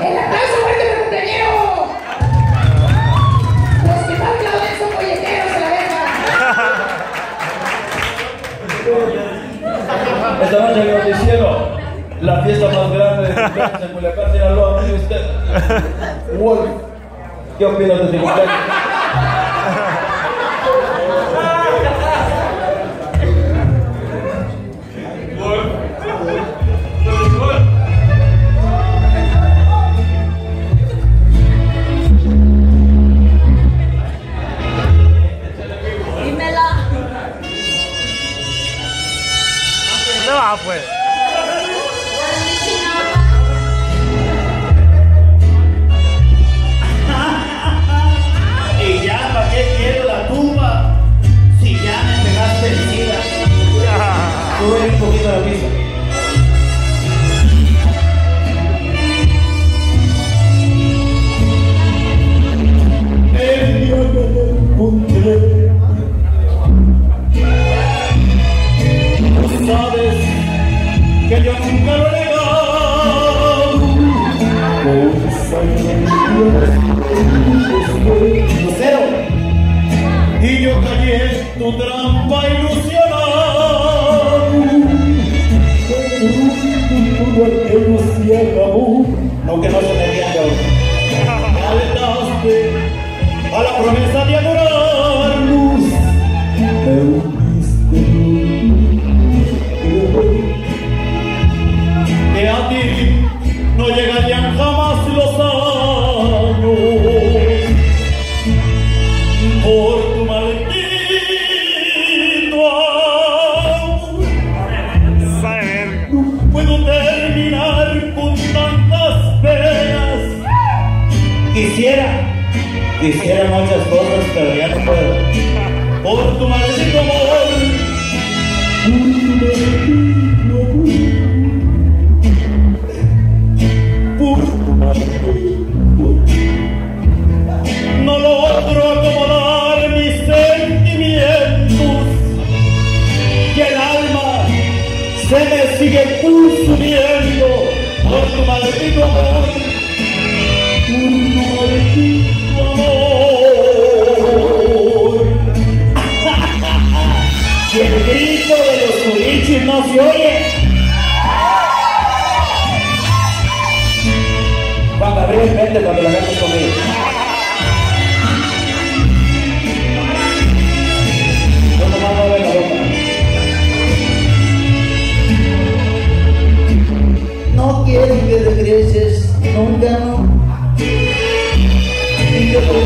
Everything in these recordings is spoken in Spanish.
¡El aplauso fuerte para el cumpleañero! Los que no aplauden son folleteros de la verga. Esta noche en el noticiero, la fiesta más grande de en Culiacán, Sinaloa, usted. Wolf, ¿qué opinas de este cumpleaños? Y yo callé se Quisiera, quisiera muchas cosas, pero ya no puedo. por tu maldito amor. Por tu maldito amor. No logro acomodar mis sentimientos y el alma se me sigue consumiendo por tu maldito amor. Y el grito de los culichis no se oye. Juan Gabriel, vente cuando la cantes conmigo.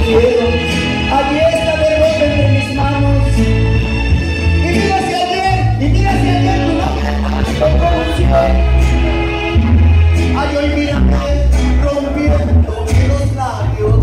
Prefiero aquí esta derrota entre mis manos. Y mira hacia ayer, y mira hacia ayer tu nombre lo pronunció. Ay, hoy mírame rompiendo los labios.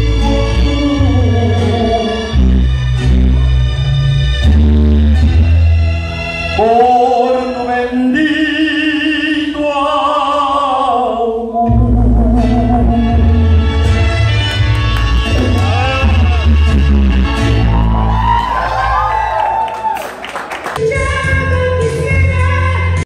Buon novembre